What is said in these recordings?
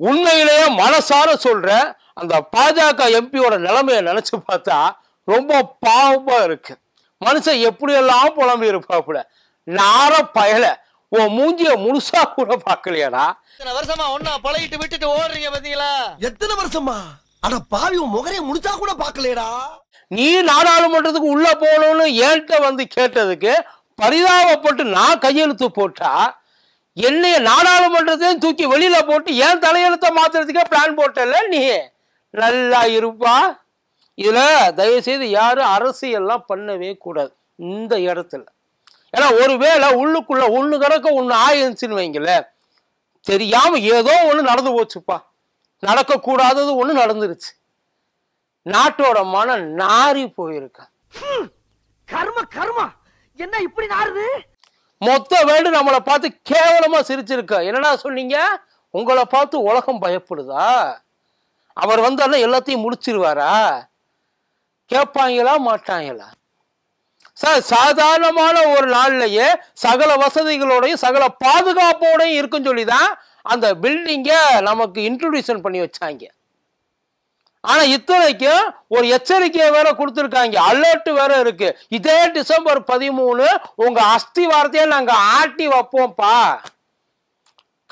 உண்மையிலேயே மனசார சொல்ற அந்த பாஜக எம்பியோட நிலைமையை நினைச்சு பார்த்தா ரொம்ப பாவமா இருக்கு. மனுஷன் எப்படியெல்லாம் புலம்பி இருப்பாப்புல நார பயல. உன் மூஞ்சிய முழுசா கூட பார்க்கலையாடா. இத்தனை வருஷமா ஒன்னா பழகிட்டு விட்டுட்டு ஓடுறீங்க பாத்தீங்களா எத்தனை வருஷமா? அட பாவி உன் முகரைய முடிச்சா கூட பாக்கலையடா நீ நாடாளுமன்றத்துக்கு உள்ள போகணும்னு என்கிட்ட வந்து கேட்டதுக்கு பரிதாபப்பட்டு நான் கையெழுத்து போட்டா என்னைய நாடாளுமன்றத்தையும் தூக்கி வெளியில போட்டு ஏன் தலையெழுத்தை மாத்துறதுக்கே பிளான் போட்டல நீ? நல்லா இருப்பா. இதுல தயவுசெய்து யாரும் அரசியல்லாம் பண்ணவே கூடாது. இந்த இடத்துல. ஏன்னா ஒருவேளை உள்ளுக்குள்ள ஒண்ணு கிடக்க ஒண்ணு ஆயிருந்துச்சுன்னு வைங்களேன் தெரியாம ஏதோ ஒண்ணு நடந்து போச்சுப்பா. நடக்கக்கூடாதது ஒண்ணு நடந்துருச்சு. நாட்டோட மனம் நாறி போயிருக்க. கர்ம கர்மா. என்ன இப்படி நாருது மொத்த வேர்டு நம்மளை பார்த்து கேவலமா சிரிச்சிருக்க. என்னடா சொன்னீங்க? உங்களை பார்த்து உலகம் பயப்படுதா? அவர் வந்தாலும் எல்லாத்தையும் முடிச்சிருவாரா? கேட்பாங்களா மாட்டாங்களா? சார் சாதாரணமான ஒரு நாள்லயே சகல வசதிகளோடையும் சகல பாதுகாப்போடையும் இருக்குன்னு சொல்லி தான் அந்த பில்டிங்க நமக்கு இன்ட்ரடியூஷன் பண்ணி வச்சாங்க. ஆனா இத்தனைக்கும் ஒரு எச்சரிக்கையை வேற கொடுத்துருக்காங்க. அலர்ட் வேற இருக்கு. இதே டிசம்பர் பதிமூணு உங்க அஸ்தி வார்த்தையை நாங்க ஆட்டி வைப்போம்ப்பா.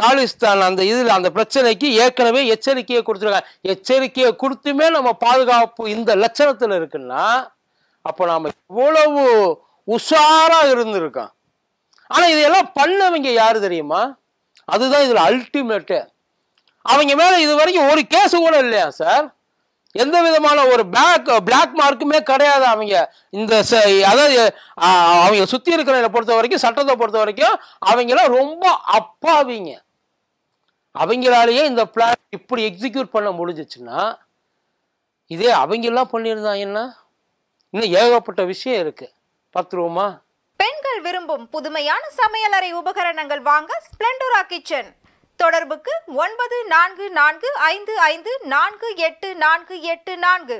காலிஸ்தான் அந்த இதுல அந்த பிரச்சனைக்கு ஏற்கனவே எச்சரிக்கையை கொடுத்துருக்காங்க. எச்சரிக்கையை கொடுத்துமே நம்ம பாதுகாப்பு இந்த லட்சணத்துல இருக்குன்னா அப்போ நாம இவ்வளவு உஷாரா இருந்திருக்கோம். ஆனா இதையெல்லாம் பண்ணவங்க யாரு தெரியுமா? அதுதான் இதுல அல்டிமேட்டு அவங்க மேல இது வரைக்கும் ஒரு கேஸ் கூட இல்லையா சார் எந்த விதமான ஒரு பிளாக் பிளாக் மார்க்குமே கிடையாது அவங்க. இந்த ச- அதாவது அவங்க சுத்தி இருக்கிறவங்களை பொறுத்த வரைக்கும் சட்டத்தை பொறுத்த வரைக்கும் அவங்களாம் ரொம்ப அப்பாவிங்க. அவங்களாலேயே இந்த பிளான் இப்படி எக்ஸிக்யூட் பண்ண முடிஞ்சிச்சுன்னா இதே அவங்கெல்லாம் பண்ணியிருந்தாங்கன்னா இன்னும் ஏகப்பட்ட விஷயம் இருக்கு. பத்துருவோமா பெண்கள் விரும்பும் புதுமையான சமையலறை உபகரணங்கள் வாங்க ஸ்பிளண்டோரா கிச்சன் தொடர்புக்கு ஒன்பது நான்கு நான்கு ஐந்து ஐந்து நான்கு எட்டு நான்கு எட்டு நான்கு.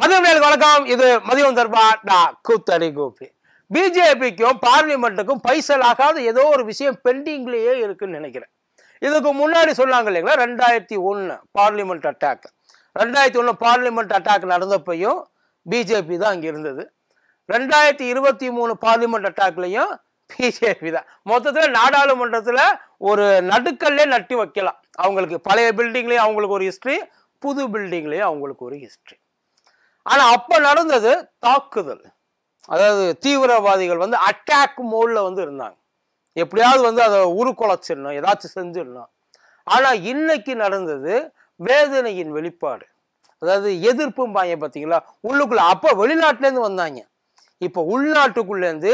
மதியம் வணக்கம். இது மதியம் தர்பா நான் கூத்தடி கோபி பிஜேபிக்கும் பார்லிமெண்ட்டுக்கும் பைசல் ஆகாத ஏதோ ஒரு விஷயம் பெண்டிங்லேயே இருக்குன்னு நினைக்கிறேன். இதுக்கு முன்னாடி சொன்னாங்க இல்லைங்களா ரெண்டாயிரத்தி ஒன்று பார்லிமெண்ட் அட்டாக். ரெண்டாயிரத்தி ஒன்று பார்லிமெண்ட் அட்டாக் நடந்தப்பையும் பிஜேபி தான் அங்கே இருந்தது. ரெண்டாயிரத்தி இருபத்தி மூணு பார்லிமெண்ட் அட்டாக்லையும் பிஜேபி தான். மொத்தத்தில் நாடாளுமன்றத்தில் ஒரு நடுக்கல்லே நட்டி வைக்கலாம். அவங்களுக்கு பழைய பில்டிங்லேயும் அவங்களுக்கு ஒரு ஹிஸ்ட்ரி புது பில்டிங்லேயும் அவங்களுக்கு ஒரு ஹிஸ்ட்ரி ஆனால் அப்போ நடந்தது தாக்குதல். அதாவது தீவிரவாதிகள் வந்து அட்டாக் மோடில் வந்து இருந்தாங்க. எப்படியாவது வந்து அதை உருக்குலைச்சிடணும் ஏதாச்சும் செஞ்சிடணும். ஆனால் இன்னைக்கு நடந்தது வேதனையின் வெளிப்பாடு. அதாவது எதிர்ப்பும் பாங்க பார்த்தீங்களா உள்ளுக்குள்ள அப்போ வெளிநாட்டிலேருந்து வந்தாங்க. இப்போ உள்நாட்டுக்குள்ளேருந்து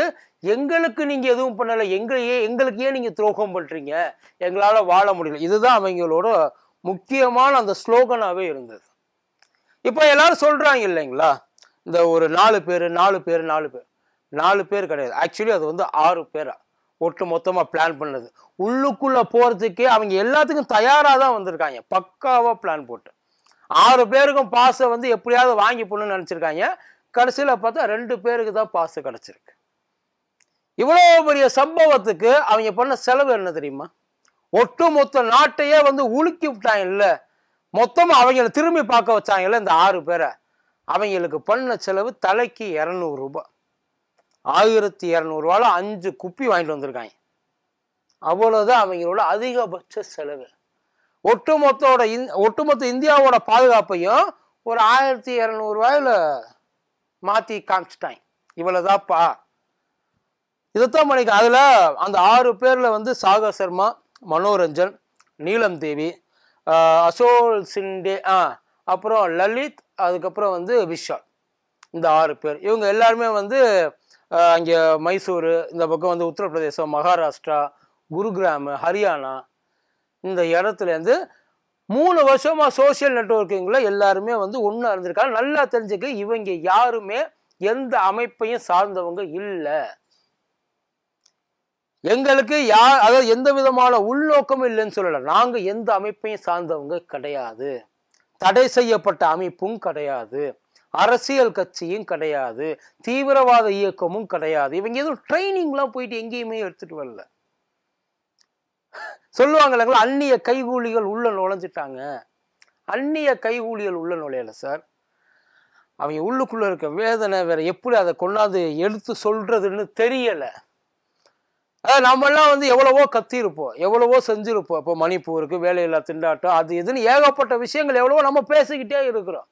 எங்களுக்கு நீங்கள் எதுவும் பண்ணலை எங்களையே எங்களுக்கு ஏன் நீங்கள் துரோகம் பண்ணுறீங்க எங்களால் வாழ முடியல. இதுதான் அவங்களோட முக்கியமான அந்த ஸ்லோகனாகவே இருந்தது. இப்போ எல்லாரும் சொல்கிறாங்க இல்லைங்களா? இந்த ஒரு நாலு பேர் நாலு பேர் நாலு பேர். நாலு பேர் கிடையாது. ஆக்சுவலி அது வந்து ஆறு பேரா? ஒட்டு மொத்தமாக பிளான் பண்ணது. உள்ளுக்குள்ளே போகிறதுக்கே அவங்க எல்லாத்துக்கும் தயாராக தான் வந்திருக்காங்க. பக்காவாக பிளான் போட்டு. ஆறு பேருக்கும் பாஸை வந்து எப்படியாவது வாங்கி போடணும்னு நினைச்சிருக்காங்க. கடைசியில் பார்த்தா ரெண்டு பேருக்கு தான் பாசு கிடச்சிருக்கு. இவ்வளோ பெரிய சம்பவத்துக்கு அவங்க பண்ண செலவு என்ன தெரியுமா? ஒட்டுமொத்த நாட்டையே வந்து உலுக்கி விட்டாங்க மொத்தமாக அவங்கள திரும்பி பார்க்க வச்சாங்கல்ல இந்த ஆறு பேரை. அவங்களுக்கு பண்ண செலவு தலைக்கு இரநூறுபா ஆயிரத்தி இரநூறுவால அஞ்சு குப்பி வாங்கிட்டு வந்திருக்காங்க. அவ்வளோதான் அவங்களோட அதிகபட்ச செலவு. ஒட்டுமொத்தோட இந் ஒட்டுமொத்த இந்தியாவோட பாதுகாப்பையும் ஒரு ஆயிரத்தி இரநூறுவாயில் மாற்றி காமிச்சிட்டாங்க. இவ்வளோதாப்பா இதைத்தான் மணிக்கு அதில் அந்த ஆறு பேரில் வந்து சாகர் சர்மா மனோரஞ்சன் நீலம் தேவி அசோல் சிண்டே ஆ அப்புறம் லலித் அதுக்கப்புறம் வந்து விஷால். இந்த ஆறு பேர். இவங்க எல்லாருமே வந்து அங்கே மைசூர் இந்த பக்கம் வந்து உத்தரப்பிரதேசம் மகாராஷ்டிரா குருகிராமு ஹரியானா இந்த இடத்துலேருந்து மூணு வருஷமாக சோஷியல் நெட்ஒர்க்கிங்கில் எல்லாருமே வந்து ஒன்றா இருந்திருக்காங்க. நல்லா தெரிஞ்சுக்க இவங்க யாருமே எந்த அமைப்பையும் சார்ந்தவங்க இல்லை. எங்களுக்கு யார் அதாவது எந்த விதமான உள்நோக்கமும் இல்லைன்னு சொல்லலை. நாங்கள் எந்த அமைப்பையும் சார்ந்தவங்க கிடையாது. தடை செய்யப்பட்ட அமைப்பும் கிடையாது. அரசியல் கட்சியும் கிடையாது தீவிரவாத இயக்கமும் கிடையாது. இவங்க எதுவும் ட்ரைனிங்லாம் போயிட்டு எங்கேயுமே எடுத்துட்டு வரல. சொல்லுவாங்க இல்லைங்களா அந்நிய கைகூலிகள் உள்ள நுழைஞ்சிட்டாங்க. அந்நிய கைகூலிகள் உள்ள நுழையல சார். அவங்க உள்ளுக்குள்ள இருக்க வேதனை வேற எப்படி அதை கொண்டாந்து எடுத்து சொல்றதுன்னு தெரியல. அதாவது நம்மெல்லாம் வந்து எவ்வளவோ கத்தியிருப்போம் எவ்வளவோ செஞ்சிருப்போம். இப்போ மணிப்பூருக்கு வேலையில்லா திண்டாட்டம் அது இதுன்னு ஏகப்பட்ட விஷயங்கள் எவ்வளவோ நம்ம பேசிக்கிட்டே இருக்கிறோம்.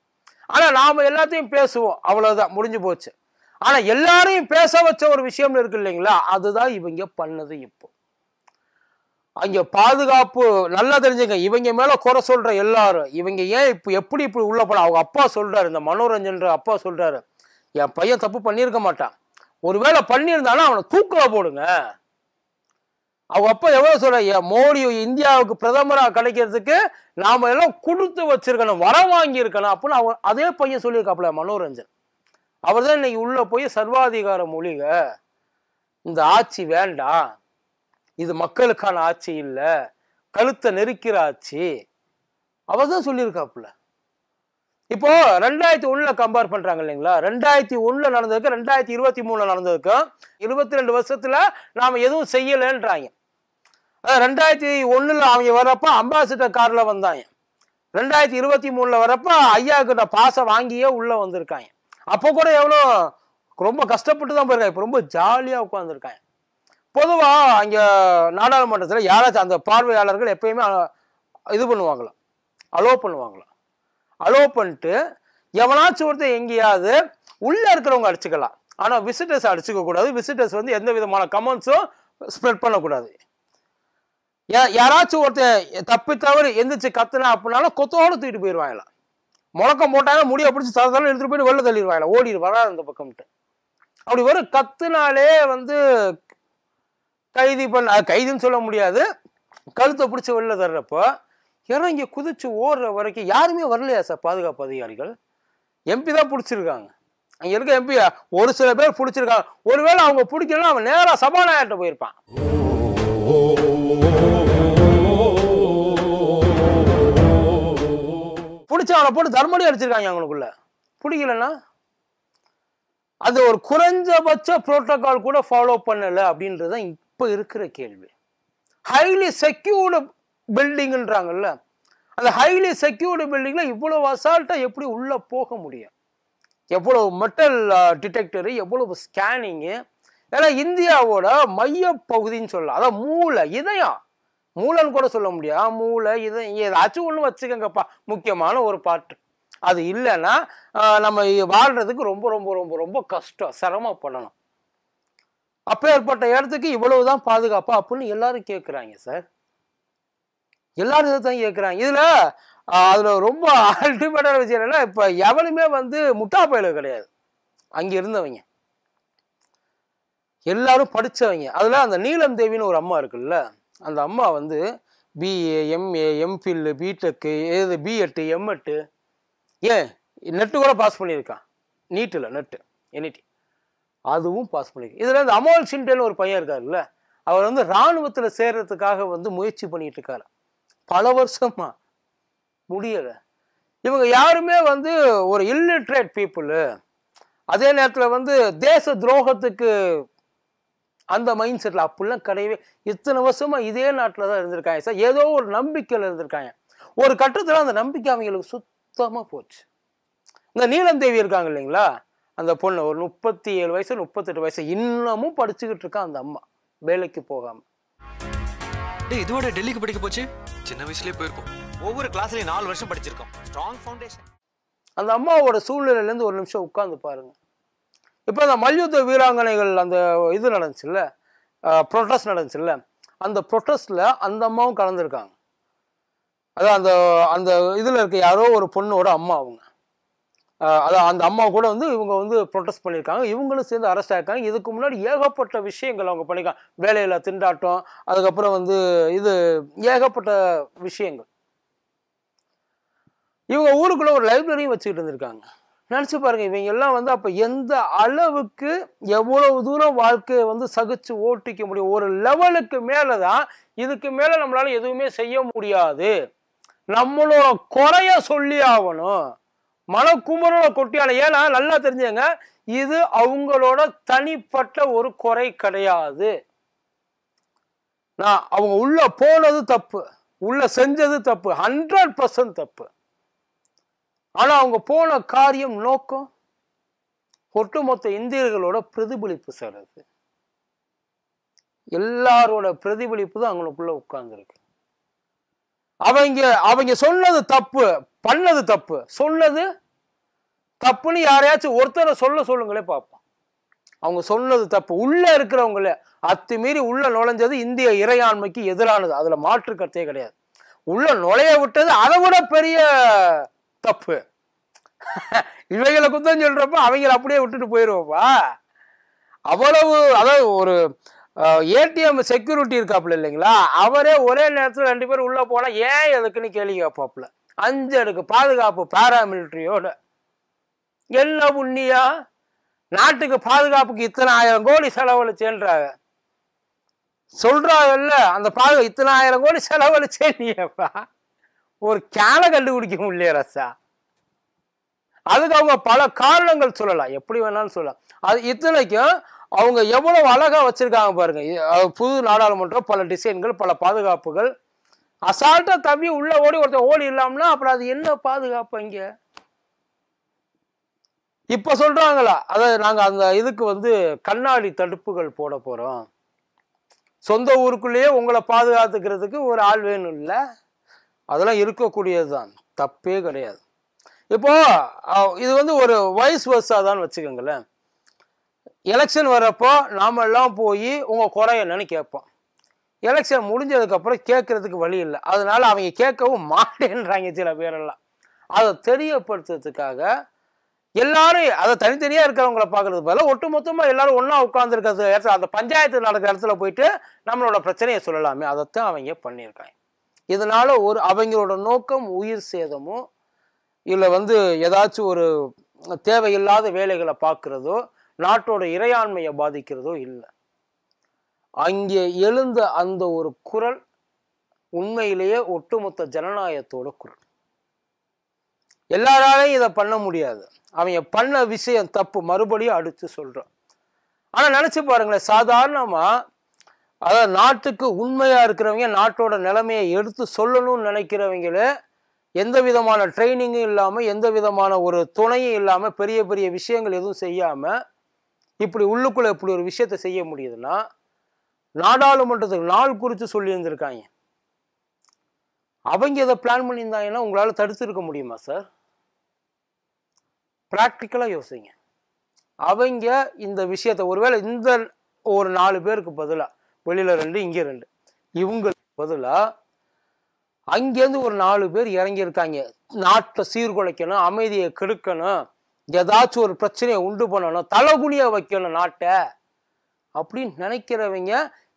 ஆனால் நாம் எல்லாத்தையும் பேசுவோம். அவ்வளோதான் முடிஞ்சு போச்சு. ஆனால் எல்லாரையும் பேச வச்ச ஒரு விஷயம் இருக்கு இல்லைங்களா? அதுதான் இவங்க பண்ணது இப்போ. அங்க பாதுகாப்பு நல்லா தெரிஞ்சுங்க. இவங்க மேல குறை சொல்ற எல்லாரும். இவங்க ஏன் இப்ப எப்படி இப்படி உள்ள போல? அவங்க அப்பா சொல்றாரு. இந்த மனோரஞ்சன்ற அப்பா சொல்றாரு. என் பையன் தப்பு பண்ணியிருக்க மாட்டான். ஒருவேளை பண்ணியிருந்தாலும் அவனை தூக்குல போடுங்க. அவங்க அப்பா எவ்வளோ சொல்ற? மோடி இந்தியாவுக்கு பிரதமராக கிடைக்கிறதுக்கு நாம் எல்லாம் கொடுத்து வச்சிருக்கணும் வரம் வாங்கியிருக்கணும் அப்படின்னு அவங்க அதே பையன் சொல்லியிருக்காப்புல மனோரஞ்சன். அவர் தான் இன்னைக்கு உள்ளே போய் சர்வாதிகார மொழிக இந்த ஆட்சி வேண்டாம் இது மக்களுக்கான ஆட்சி இல்லை கழுத்தை நெருக்கிற ஆட்சி. அவர் தான் சொல்லியிருக்காப்புல. இப்போ ரெண்டாயிரத்தி ஒண்ணுல கம்பேர் பண்றாங்க இல்லைங்களா? ரெண்டாயிரத்தி ஒண்ணுல நடந்ததுக்கு ரெண்டாயிரத்தி இருபத்தி மூணுல நடந்ததுக்கும் இருபத்தி ரெண்டு வருஷத்துல நாம எதுவும் செய்யலைன்றாங்க. ரெண்டாயிரத்தி ஒன்றில் அவங்க வர்றப்ப அம்பாசிடர் காரில் வந்தாங்க. ரெண்டாயிரத்தி இருபத்தி மூணில் வரப்ப ஐயா கிட்ட வாங்கியே உள்ளே வந்திருக்காங்க. அப்போ கூட எவ்வளோ ரொம்ப கஷ்டப்பட்டு தான் போயிருக்காங்க. இப்போ ரொம்ப ஜாலியாக உட்காந்துருக்காங்க பொதுவாக அங்கே நாடாளுமன்றத்தில் யாராச்சும் அந்த பார்வையாளர்கள் எப்பயுமே இது பண்ணுவாங்களாம். அலோ பண்ணுவாங்களாம். அலோ பண்ணிட்டு எவனாச்சும் ஒருத்தர் எங்கேயாவது உள்ளே இருக்கிறவங்க அடிச்சுக்கலாம். ஆனால் விசிட்டர்ஸ் அடிச்சுக்க கூடாது விசிட்டர்ஸ் வந்து எந்த விதமான கமெண்ட்ஸும் ஸ்ப்ரெட் பண்ணக்கூடாது. யாராச்சும் ஒருத்தன் தப்பி தவறு எந்திரிச்சு கத்துனா அப்படின்னாலும் கொத்தோட தூக்கிட்டு போயிடுவாங்களாம் முழக்கம் போட்டாங்க முடிய பிடிச்சி தர தர எடுத்துட்டு போயிட்டு வெளில தள்ளிடுவாங்களா ஓடிடு வராது அந்த பக்கம்ட்டு அப்படி வரும் கத்துனாலே வந்து கைதி பண்ண கைதுன்னு சொல்ல முடியாது. கழுத்தை பிடிச்சி வெளில தர்றப்போ இறங்கி குதிச்சு ஓடுற வரைக்கும் யாருமே வரலையா சார் பாதுகாப்பு அதிகாரிகள்? எம்பி தான் பிடிச்சிருக்காங்க. அங்கே இருக்க எம்பி ஒரு சில பேர் பிடிச்சிருக்காங்க. ஒருவேளை அவங்க பிடிக்கலாம் அவன் நேராக சபாநாயகர்கிட்ட போயிருப்பான். பிடிச்ச அவனை போட்டு தர்மடி அடிச்சிருக்காங்க அவங்களுக்குள்ள. பிடிக்கலன்னா? அது ஒரு குறைஞ்சபட்ச புரோட்டோகால் கூட ஃபாலோ பண்ணலை அப்படின்றது தான் இப்போ இருக்கிற கேள்வி. ஹைலி செக்யூர்டு பில்டிங்ன்றாங்கல்ல அந்த ஹைலி செக்யூர்டு பில்டிங்கில் இவ்வளோ அசால்ட்டாக எப்படி உள்ளே போக முடியும்? எவ்வளவு மெட்டல் டிடெக்டரு எவ்வளவு ஸ்கேனிங்கு ஏன்னா இந்தியாவோட மைய பகுதின்னு சொல்லலாம். அதான் மூளை இதயம். மூளைன்னு கூட சொல்ல முடியாது. மூளை இது ஏதாச்சும் ஒன்று வச்சுக்கோங்கப்பா. முக்கியமான ஒரு பாட்டு. அது இல்லைன்னா நம்ம வாழ்கிறதுக்கு ரொம்ப ரொம்ப ரொம்ப ரொம்ப கஷ்டம். சிரமப்படணும் அப்பேற்பட்ட இடத்துக்கு இவ்வளவுதான் பாதுகாப்பா அப்படின்னு எல்லாரும் கேட்குறாங்க சார் எல்லாரும் இதை தான் கேட்குறாங்க இதில் அதில் ரொம்ப அல்டிமேட்டான விஷயம் என்னென்னா இப்போ எவனுமே வந்து முட்டா பயில கிடையாது. அங்கே இருந்தவங்க. எல்லாரும் படிச்சவங்க. அதில் அந்த நீலம் தேவின்னு ஒரு அம்மா இருக்குல்ல. அந்த அம்மா வந்து பிஏ எம்ஏ எம்ஃபில் பிடெக்கு ஏது பிஎட்டு எம்எட்டு ஏன்? நெட்டு கூட பாஸ் பண்ணியிருக்கான். நீட்டில் நெட்டு என்இடி அதுவும் பாஸ் பண்ணியிருக்கு இதில் இந்த அமோல் சிண்டேன்னு ஒரு பையன் இருக்காருல்ல அவர் வந்து இராணுவத்தில் சேர்கிறதுக்காக வந்து முயற்சி பண்ணிகிட்டு இருக்காரு. பல வருஷமாக முடியலை. இவங்க யாருமே வந்து ஒரு இல்லிட்ரேட் பீப்புள் அதே நேரத்தில் வந்து தேச துரோகத்துக்கு அந்த மைண்ட் செட்டில் அப்படிலாம் கிடையவே இத்தனை வருஷமா இதே நாட்டில் தான் இருந்திருக்காங்க. சார் ஏதோ ஒரு நம்பிக்கையில் இருந்திருக்காங்க. ஒரு கட்டத்தில் அந்த நம்பிக்கை அவங்களுக்கு சுத்தமாக போச்சு. இந்த நீலம் தேவி இருக்காங்க இல்லைங்களா? அந்த பொண்ணு ஒரு முப்பத்தி ஏழு வயசு முப்பத்தெட்டு வயசு இன்னமும் படிச்சுக்கிட்டு இருக்கா அந்த அம்மா. வேலைக்கு போகாம. டேய் இதோட டெல்லிக்கு படிக்க போச்சு? சின்ன வயசுலயே போயிருப்போம். ஒவ்வொரு கிளாஸ்லயும் நாலு வருஷம் படிச்சிருக்கோம். ஸ்ட்ராங் ஃபவுண்டேஷன் அந்த அம்மாவோட சூழ்நிலையிலேருந்து ஒரு நிமிஷம் உட்கார்ந்து பாருங்க. இப்போ அந்த மல்யுத்த வீராங்கனைகள் அந்த இது நடந்துச்சுல்ல ப்ரொட்டஸ்ட் நடந்துச்சுல்ல அந்த ப்ரொட்டஸ்டில் அந்த அம்மாவும் கலந்துருக்காங்க. அதான் அந்த அந்த இதில் இருக்க யாரோ ஒரு பொண்ணோட அம்மா அவங்க. அதான் அந்த அம்மா கூட வந்து இவங்க வந்து ப்ரொட்டஸ்ட் பண்ணியிருக்காங்க இவங்களும் சேர்ந்து அரெஸ்ட் ஆயிருக்காங்க. இதுக்கு முன்னாடி ஏகப்பட்ட விஷயங்கள் அவங்க பண்ணியிருக்காங்க வேலையில்லா திண்டாட்டம் அதுக்கப்புறம் வந்து இது ஏகப்பட்ட விஷயங்கள். இவங்க ஊருக்குள்ளே ஒரு லைப்ரரியும் வச்சுக்கிட்டு இருந்திருக்காங்க. நினச்சி பாருங்கள் இவங்க எல்லாம் வந்து அப்போ எந்த அளவுக்கு எவ்வளவு தூரம் வாழ்க்கையை வந்து சகிச்சு ஓட்டிக்க முடியும்? ஒரு லெவலுக்கு மேலே தான் இதுக்கு மேலே நம்மளால் எதுவுமே செய்ய முடியாது. நம்மளோட குறைய சொல்லி ஆகணும். மனக்குமரோட கொட்டியான ஏன்னா நல்லா தெரிஞ்சுங்க இது அவங்களோட தனிப்பட்ட ஒரு குறை கிடையாது. நான் அவங்க உள்ள போனது தப்பு உள்ள செஞ்சது தப்பு ஹண்ட்ரட் பர்சன்ட் தப்பு. ஆனா அவங்க போன காரியம் நோக்கம் ஒட்டுமொத்த இந்தியர்களோட பிரதிபலிப்பு சார் அது. எல்லாரோட பிரதிபலிப்பு தான் அவங்களுக்குள்ள உட்கார்ந்துருக்கு. அவங்க அவங்க சொன்னது தப்பு பண்ணது தப்பு. சொன்னது தப்புன்னு யாரையாச்சும் ஒருத்தரை சொல்ல சொல்லுங்களே பார்ப்போம். அவங்க சொன்னது தப்பு. உள்ள இருக்கிறவங்கள அத்துமீறி உள்ள நுழைஞ்சது இந்திய இறையாண்மைக்கு எதிரானது. அதுல மாற்று கருத்தே கிடையாது. உள்ள நுழைய விட்டது அதை விட பெரிய தப்பு. இவைகளை குத்தம் சொல்றப்ப அவங்கள அப்படியே விட்டுட்டு போயிருவோப்பா அவ்வளவு அதாவது ஒரு ஏடிஎம் செக்யூரிட்டி இருக்காப்புல இல்லைங்களா? அவரே ஒரே நேரத்தில் ரெண்டு பேரும் உள்ள போனா ஏன் எதுக்குன்னு கேள்வி கேட்பாப்புல. அஞ்சு அடுக்கு பாதுகாப்பு பாராமிலிட்ரியோட என்ன புண்ணியா? நாட்டுக்கு பாதுகாப்புக்கு இத்தனை ஆயிரம் கோடி செலவழிச்சேன்றாங்க. சொல்றாங்கல்ல அந்த பாது இத்தனை ஆயிரம் கோடி செலவழிச்சே நீப்பா ஒரு கேனை கண்டுபிடிக்க முடியல ரசா அதுக்கு அவங்க பல காரணங்கள் சொல்லலாம். எப்படி வேணாலும் சொல்லலாம். அது இத்தனைக்கும் அவங்க எவ்வளவு அழகா வச்சிருக்காங்க பாருங்க. புது நாடாளுமன்றம் பல டிசைன்கள் பல பாதுகாப்புகள். அசால்ட்டா தம்பி உள்ள ஓடி ஒருத்தன் ஓடி இல்லாமனா அப்புறம் அது என்ன பாதுகாப்பு இங்க இப்ப சொல்றாங்களா அதாவது நாங்க அந்த இதுக்கு வந்து கண்ணாடி தடுப்புகள் போட போறோம். சொந்த ஊருக்குள்ளேயே உங்களை பாதுகாத்துக்கிறதுக்கு ஒரு ஆள் வேணும் இல்லை அதெல்லாம் இருக்கக்கூடியதுதான். தப்பே கிடையாது. இப்போ இது வந்து ஒரு வயசு வருஷா தான் வச்சுக்கோங்களேன். எலெக்ஷன் வரப்போ நாமெல்லாம் போய் உங்கள் குறை என்னன்னு கேட்போம். எலெக்ஷன் முடிஞ்சதுக்கப்புறம் கேட்குறதுக்கு வழி இல்லை. அதனால் அவங்க கேட்கவும் மாட்டேன்றாங்க சில பேரெல்லாம். அதை தெரியப்படுத்துறதுக்காக எல்லாரும் அதை தனித்தனியாக இருக்கிறவங்கள பார்க்கறது ஒட்டு மொத்தமாக எல்லாரும் ஒன்றா உட்காந்துருக்கிறது இடத்துல அந்த பஞ்சாயத்து நடக்கிற இடத்துல போயிட்டு நம்மளோட பிரச்சனையை சொல்லலாமே. அதைத்தான் அவங்க பண்ணியிருக்காங்க. இதனால் ஒரு அவங்களோட நோக்கம் உயிர் சேதமோ இல்லை வந்து ஏதாச்சும் ஒரு தேவையில்லாத வேலைகளை பார்க்குறதோ நாட்டோட இறையாண்மையை பாதிக்கிறதோ இல்லை. அங்கே எழுந்த அந்த ஒரு குரல் உண்மையிலேயே ஒட்டுமொத்த ஜனநாயகத்தோட குரல். எல்லாராலையும் இதை பண்ண முடியாது. அவங்க பண்ண விஷயம் தப்பு மறுபடியும் அடித்து சொல்கிறான் ஆனால் நினச்சி பாருங்களேன் சாதாரணமாக அதாவது நாட்டுக்கு உண்மையாக இருக்கிறவங்க நாட்டோட நிலைமையை எடுத்து சொல்லணும்னு நினைக்கிறவங்களே எந்த விதமான ட்ரைனிங்கும் இல்லாமல் எந்த விதமான ஒரு துணையும் இல்லாமல் பெரிய பெரிய விஷயங்கள் எதுவும் செய்யாமல் இப்படி உள்ளுக்குள்ளே இப்படி ஒரு விஷயத்தை செய்ய முடியுதுன்னா நாடாளுமன்றத்துக்கு நாள் குறித்து சொல்லியிருந்திருக்காங்க. அவங்க இதை பிளான் பண்ணியிருந்தாங்கன்னா உங்களால் தடுத்துருக்க முடியுமா சார் ப்ராக்டிக்கலாக யோசிங்க. அவங்க இந்த விஷயத்த ஒருவேளை இந்த ஒரு நாலு பேருக்கு பதிலாக வெளியில் ரெண்டு இங்கே ரெண்டு. இவங்களுக்கு பதிலாக அங்கேருந்து ஒரு நாலு பேர் இறங்கியிருக்காங்க. நாட்டை சீர்குலைக்கணும் அமைதியை கெடுக்கணும் ஏதாச்சும் ஒரு பிரச்சனையை உண்டு பண்ணணும் தலைகுனிய வைக்கணும் நாட்டை அப்படின்னு நினைக்கிறவங்க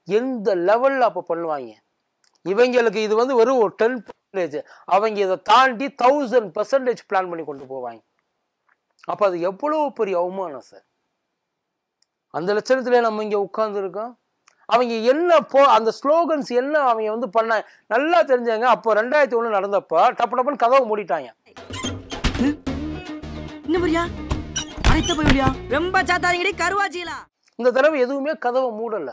எந்த லெவலில் அப்போ பண்ணுவாங்க? இவங்களுக்கு இது வந்து வெறும் ஒரு டென் பர்சன்டேஜ் அவங்க இதை தாண்டி தௌசண்ட் பர்சன்டேஜ் பிளான் பண்ணி கொண்டு போவாங்க. அப்போ அது எவ்வளோ பெரிய அவமானம் சார் அந்த லட்சணத்திலே நம்ம இங்கே உட்காந்துருக்கோம் அவங்க என்ன போ அந்த ஸ்லோகன்ஸ் என்ன அவங்க வந்து பண்ண நல்லா தெரிஞ்சாங்க. அப்போ ரெண்டாயிரத்தி ஒண்ணு நடந்தப்ப டப்பு டப்புன்னு கதவை மூடிட்டாங்க. ரொம்ப சாத்தாதீங்கடி கருவாச்சிகளா இந்த தடவை எதுவுமே கதவை மூடல.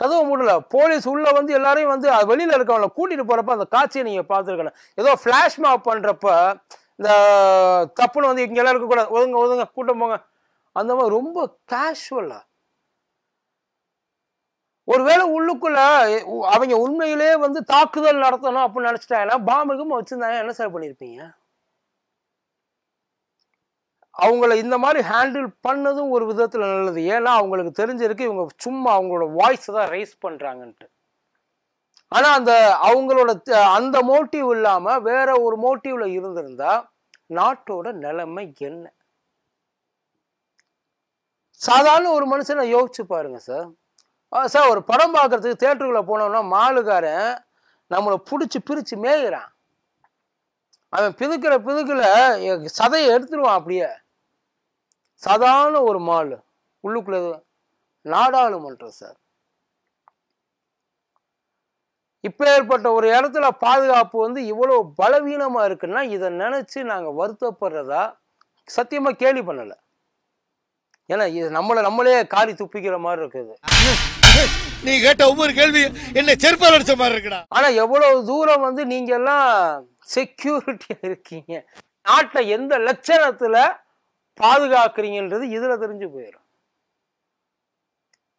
கதவை மூடல. போலீஸ் உள்ள வந்து எல்லாரையும் வந்து வெளியில இருக்கவங்கள கூட்டிட்டு போறப்ப அந்த காட்சியை நீங்க பார்த்துருக்கணும். ஏதோ ஃபிளாஷ் மாப் பண்றப்ப இந்த தப்புன்னு வந்து இங்க எல்லாம் இருக்க கூடாது ஒதுங்க ஒதுங்க கூட்டம் போங்க. அந்த மாதிரி ரொம்ப கேஷுவலா ஒருவேளை உள்ளுக்குள்ள அவங்க உண்மையிலே வந்து தாக்குதல் நடத்தணும் அப்படின்னு நினைச்சிட்டாங்கன்னா பாம்புக்கும் வச்சிருந்தாங்க என்ன சார் பண்ணியிருப்பீங்க? அவங்கள இந்த மாதிரி ஹேண்டில் பண்ணதும் ஒரு விதத்தில் நல்லது. ஏன்னா அவங்களுக்கு தெரிஞ்சிருக்கு இவங்க சும்மா அவங்களோட வாய்ஸ் தான் ரைஸ் பண்ணுறாங்கன்ட்டு ஆனால் அந்த அவங்களோட அந்த மோட்டிவ் இல்லாமல் வேற ஒரு மோட்டிவில் இருந்திருந்தா நாட்டோட நிலைமை என்ன? சாதாரண ஒரு மனுஷனை யோசிச்சு பாருங்க சார். சார் ஒரு படம் பார்க்குறதுக்கு தேட்டருக்குள்ளே போனோம்னா மாலுக்காரன் நம்மளை பிடிச்சி பிரித்து மேய்கிறான். அவன் பிதுக்கிற பிதுக்கில் எ- சதையை எடுத்துருவான் அப்படியே. சாதாரண ஒரு மால். உள்ளுக்குள்ளே நாடாளுமன்றம் சார். இப்போ ஏற்பட்ட ஒரு இடத்துல பாதுகாப்பு வந்து இவ்வளோ பலவீனமாக இருக்குன்னா இதை நினச்சி நாங்கள் வருத்தப்படுறதா சத்தியமாக கேலி பண்ணலை. ஏன்னா இது நம்மளை நம்மளே காரி துப்பிக்கிற மாதிரி இருக்குது. நீ கேட்ட ஒவ்வொரு கேள்வி என்ன செருப்பால் அடிச்ச மாதிரி இருக்குடா. ஆனா எவ்வளவு தூரம் வந்து நீங்க எல்லாம் செக்யூரிட்டியா இருக்கீங்க? நாட்டை எந்த லட்சணத்துல பாதுகாக்கிறீங்கன்றது இதுல தெரிஞ்சு போயிடும்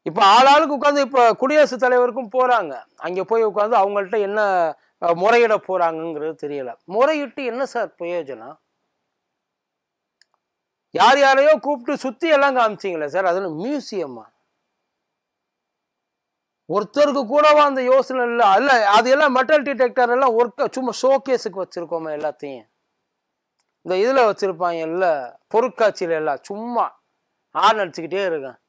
இப்ப ஆளாளுக்கு உட்காந்து இப்ப குடியரசுத் தலைவருக்கும் போறாங்க. அங்க போய் உட்காந்து அவங்கள்ட்ட என்ன முறையிட போறாங்கங்கிறது தெரியல. முறையிட்டு என்ன சார் பிரயோஜனம்? யார் யாரையோ கூப்பிட்டு சுற்றி எல்லாம் காமிச்சிங்களே சார்? அதில் மியூசியமா? ஒருத்தருக்கு கூடவா அந்த யோசனை இல்லை. அல்ல அது எல்லாம் மெட்டல் டிடெக்டர் எல்லாம் ஒர்க்க சும்மா ஷோகேஸுக்கு வச்சுருக்கோமா எல்லாத்தையும். இந்த இதில் வச்சுருப்பாங்க இல்லை பொருட்காட்சியில் எல்லாம் சும்மா ஆள் அடிச்சுக்கிட்டே இருக்கேன்.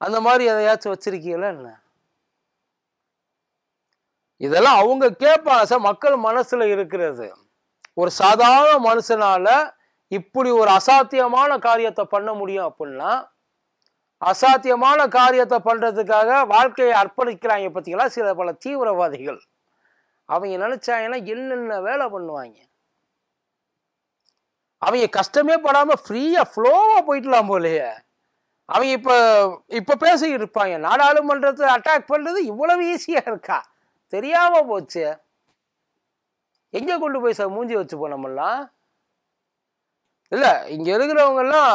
அந்த மாதிரி எதையாச்சும் வச்சுருக்கீங்களா என்ன? இதெல்லாம் அவங்க கேட்பாங்க சார். மக்கள் மனசில் இருக்கிறது. ஒரு சாதாரண மனுஷனால் இப்படி ஒரு அசாத்தியமான காரியத்தை பண்ண முடியும் அப்படின்னா அசாத்தியமான காரியத்தை பண்ணுறதுக்காக வாழ்க்கையை அர்ப்பணிக்கிறாங்க பார்த்தீங்களா? சில பல தீவிரவாதிகள். அவங்க நினச்சாங்கன்னா என்னென்ன வேலை பண்ணுவாங்க? அவங்க கஷ்டமே படாமல் ஃப்ரீயாக ஃப்ளோவாக போயிட்டலாம் போலையே. அவங்க இப்போ இப்போ பேசிக்கிட்டு இருப்பாங்க நாடாளுமன்றத்தை அட்டாக் பண்ணுறது இவ்வளவு ஈஸியாக இருக்கா? தெரியாமல் போச்சு. எங்கே கொண்டு போய் சார் மூஞ்சி வச்சு போனோமெல்லாம் இல்லை இங்கே இருக்கிறவங்கெல்லாம்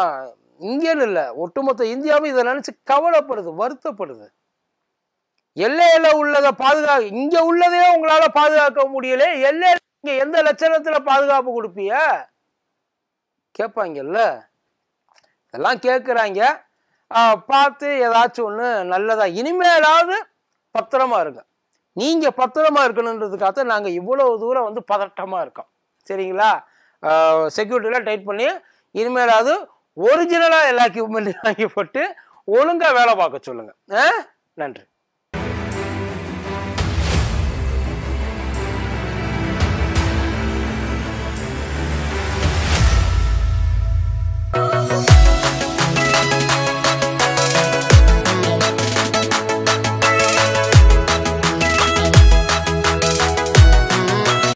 இங்கேன்னு இல்லை. ஒட்டுமொத்த இந்தியாவும் இதை நினச்சி கவலைப்படுது வருத்தப்படுது. எல்லையில் உள்ளதை பாதுகா இங்கே உள்ளதே உங்களால் பாதுகாக்க முடியல எல்லையில் இங்கே எந்த லட்சணத்தில் பாதுகாப்பு கொடுப்பீங்க? கேட்பாங்கல்ல. இதெல்லாம் கேட்குறாங்க. பார்த்து ஏதாச்சும் ஒன்று நல்லதாக இனிமேலாவது பத்திரமா இருங்க. நீங்கள் பத்திரமா இருக்கணுன்றதுக்காக நாங்கள் இவ்வளோ தூரம் வந்து பதட்டமாக இருக்கோம். சரிங்களா? செக்யூரிட்டிலாம் டைட் பண்ணி இனிமேலாவது ஒரிஜினலாக எல்லா எக்யூப்மெண்ட்டையும் வாங்கி போட்டு ஒழுங்காக வேலை பார்க்க சொல்லுங்கள் ஆ? நன்றி